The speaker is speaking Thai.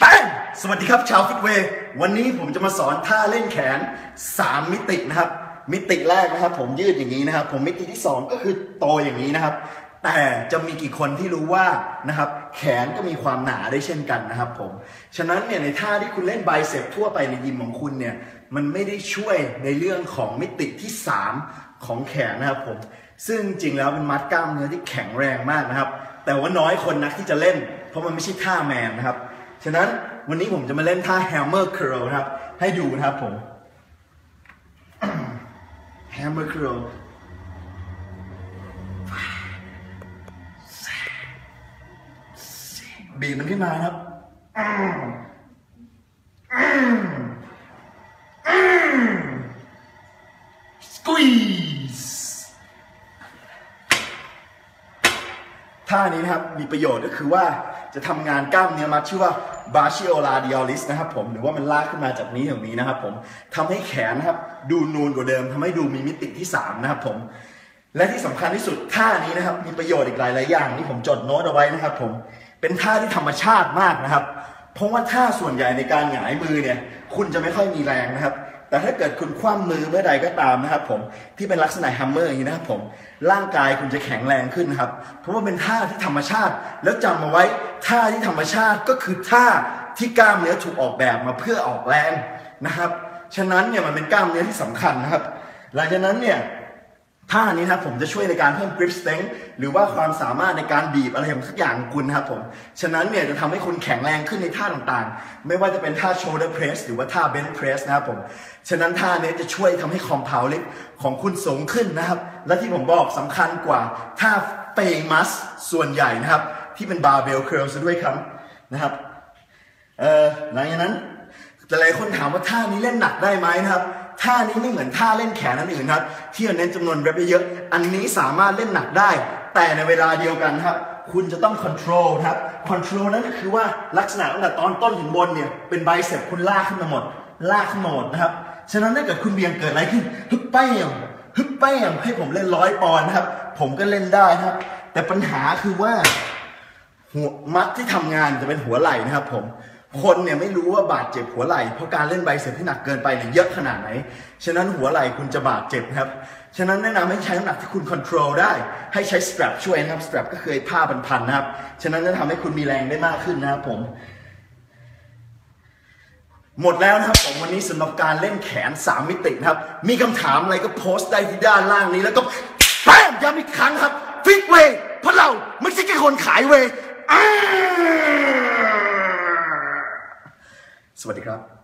แป้งสวัสดีครับชาวฟิตเวย์วันนี้ผมจะมาสอนท่าเล่นแขน 3 มิตินะครับ มิติแรกนะครับ ผมยืดอย่างนี้นะครับ ผมมิติที่ 2 ก็คือโตอย่างนี้นะครับ แต่จะมีกี่คนที่รู้ว่านะครับ แขนก็มีความหนาได้เช่นกันนะครับ ผมฉะนั้นเนี่ยในท่าที่คุณเล่นไบเซปทั่วไปในยิมของคุณเนี่ยมันไม่ได้ช่วยในเรื่องของมิติที่ 3 ของแขนนะครับผมซึ่งจริงแล้วเป็นมัดกล้ามเนื้อที่แข็งแรงมากนะครับ แต่ว่าน้อยคนนักที่จะเล่น เพราะมันไม่ใช่ท่าแมนนะครับ ฉะนั้นวันนี้ผมจะมาเล่นท่า hammer curl นะครับ ให้ดูนะครับผม hammer curl บีบมันขึ้นมาครับ squeeze ท่านี้นะครับมีประโยชน์ก็คือว่าจะทำงานกล้ามเนื้อมัดชื่อว่า brachioradialis นะครับผมหรือว่ามันลากขึ้นมาจากนี้ถึงนี้นะครับผมทำให้แขนนะครับดูนูนกว่าเดิมทำให้ดูมีมิติที่ 3 นะครับผม และที่สำคัญที่สุดท่านี้นะครับมีประโยชน์อีกหลายหลายอย่างที่ผมจดโน้ตเอาไว้นะครับผมเป็นท่าที่ธรรมชาติมากนะครับ เพราะว่าท่าส่วนใหญ่ในการหงายมือเนี่ย คุณจะไม่ค่อยมีแรงนะครับ แต่ถ้าเกิดคุณคว่ำมือเมื่อใดก็ตามนะครับผมที่เป็นลักษณะฮัมเมอร์อย่างนี้นะครับผมร่างกายคุณจะแข็งแรงขึ้นครับ เพราะว่าเป็นท่าที่ธรรมชาติ แล้วจำมาไว้ท่าที่ธรรมชาติก็คือท่าที่กล้ามเนื้อถูกออกแบบมาเพื่อออกแรงนะครับ ฉะนั้นเนี่ยมันเป็นกล้ามเนื้อที่สำคัญนะครับ หลังจากนั้นเนี่ย ท่านี้นะครับผมจะช่วยในการเพิ่ม grip strength หรือว่าความสามารถในการบีบอะไรอย่างสักอย่างของคุณนะครับผม ฉะนั้นเนี่ยจะทำให้คุณแข็งแรงขึ้นในท่าต่างๆ ไม่ว่าจะเป็นท่า shoulder press หรือว่าท่า bench press นะครับผม ฉะนั้นท่านี้จะช่วยทำให้ compound lift ของคุณสูงขึ้นนะครับ และที่ผมบอกสำคัญกว่าท่า famous ส่วนใหญ่นะครับ ที่เป็น barbell curl ซะด้วยครับนะครับเอ่อหลังจากนั้นแต่หลายคนถามว่าท่านี้เล่นหนักได้ไหมนะครับ ท่านี้ไม่เหมือนท่าเล่นแขนอันอื่นครับที่เน้นจำนวน rep เยอะๆอันนี้สามารถเล่นหนักได้ แต่ในเวลาเดียวกันครับ คุณจะต้อง control ครับ control นั่นก็คือว่าลักษณะตั้งแต่ตอนต้นถึงบนเนี่ยเป็นไบเซปคุณลากขึ้นมาหมด ลากขึ้นมาหมดนะครับฉะนั้นถ้าเกิดคุณเบียงเกิดอะไรขึ้นฮึบแป้งฮึบแป้งให้ผมเล่นร้อยปอนด์ครับ ผมก็เล่นได้ครับ แต่ปัญหาคือว่าหัวมัดที่ทำงานจะเป็นหัวไหล่นะครับผม คนเนี่ยไม่รู้ว่าบาดเจ็บหัวไหล่เพราะการเล่นไบเซ็ปที่หนักเกินไปเนี่ยเยอะขนาดไหน ฉะนั้นหัวไหล่คุณจะบาดเจ็บนะครับ ฉะนั้นแนะนำให้ใช้น้ำหนักที่คุณควบคุมได้ ให้ใช้สตร p ช่วยนะครับสตร p ก็คือผ้าพันๆนนะครับ ฉะนั้นจะทำให้คุณมีแรงได้มากขึ้นนะครับผม หมดแล้วนะครับผมวันนี้สำหรับการเล่นแขน 3 มิตินะครับ มีคำถามอะไรก็โพสต์ได้ที่ด้านล่างนี้แล้วก็แป้งย้ำอีกครั้งครับ ฟิกเวเพราะเราไม่ใช่แค่คนขายเวย์ สวัสดีครับ